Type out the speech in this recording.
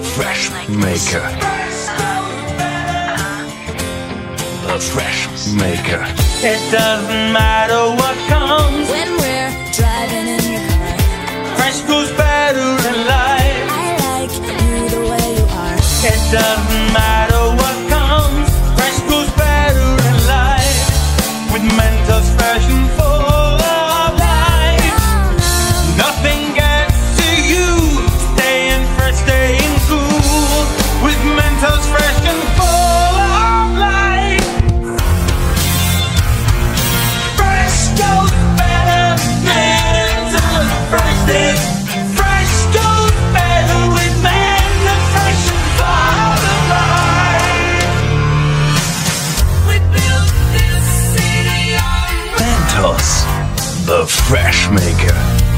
The Fresh Maker. The Fresh Maker. It doesn't matter what comes. When we're driving in your car, Fresh goes better in life. I like you the way you are. It doesn't The Freshmaker.